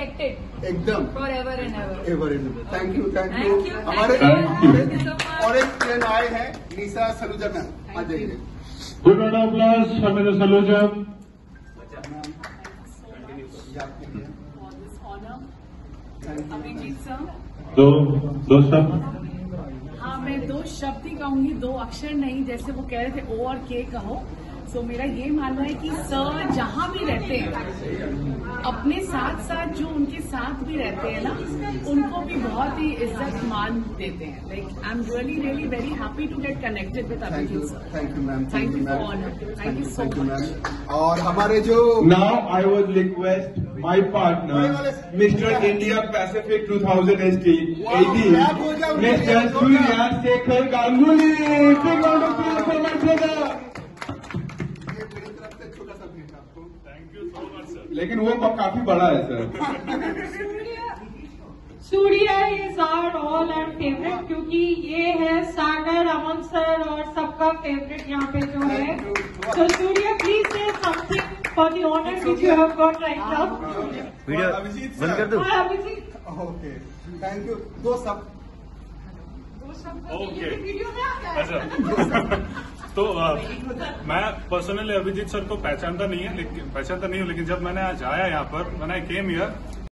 Connected एकदम। For ever and ever ever and ever thank you thank you हमारे और एक फ्रेंड आए हैं निशा सलूजन गुड ऑर्डर प्लस फॉर सलूजन दो दो शब्द हाँ मैं दो शब्द ही कहूँगी दो अक्षर नहीं जैसे वो कह रहे थे ओ और के कहो। सो मेरा ये मानना है कि सर जहाँ भी रहते हैं अपने साथ साथ जो उनके साथ भी रहते हैं ना उनको भी बहुत ही इज़्ज़त मान देते हैं। Like I am really really very happy to get connected with Abhijit sir thank you ma'am thank you thank you so much और हमारे जो now I would request my partner mister India Pacific two thousand H D eighty mister Surya Shekhar Ganguly लेकिन वो काफ़ी बड़ा है sir Surya is our all and favourite क्योंकि ये है सागर अमन सर और सबका फेवरेट यहाँ पे जो है। तो Surya please say something for the honour which you have got right now video Abhijit बंद कर दो। हाँ अभिजीत। ओके थैंक यू दो सब ओके वीडियो में आ गया। अच्छा। तो आ, मैं पर्सनली अभिजीत सर को पहचानता नहीं है लेकिन पहचानता नहीं हूँ लेकिन जब मैंने आज आया यहाँ पर मैंने केम ईयर